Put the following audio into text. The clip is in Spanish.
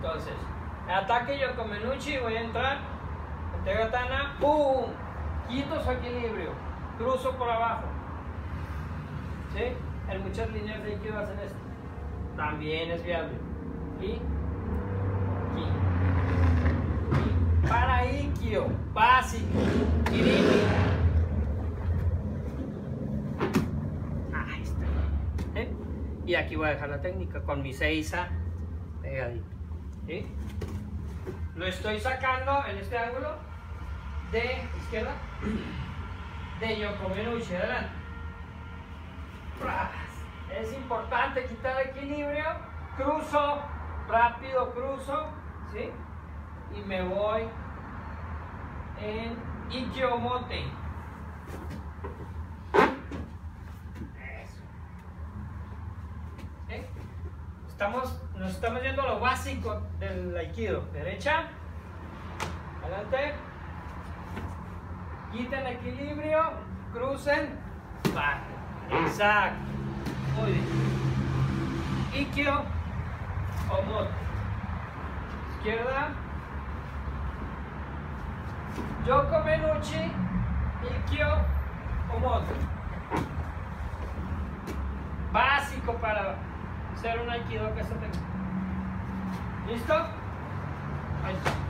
Entonces, ataque Yokomenuchi, voy a entrar, Tegatana, ¡pum! Quito su equilibrio, cruzo por abajo. ¿Sí? En muchas líneas de Aikido hacen esto. También es viable. Y. Y para Ikkyo, básico, Kirimi. Ahí está. ¿Eh? Y aquí voy a dejar la técnica con mi seiza pegadito. Lo estoy sacando en este ángulo de izquierda de Yokomenuchi, adelante. Es importante quitar equilibrio, cruzo, rápido cruzo, ¿sí? Y me voy en Ikiomote. Eso. ¿Sí? Estamos, nos estamos yendo a lo básico del Aikido. Derecha, adelante, quiten equilibrio, crucen, bajen. Exacto. Muy bien. Ikkyo o moto. Izquierda. Yoko Menuchi. Ikkyo o moto. Básico para ser un aikido que se tenga. ¿Listo? Ahí está.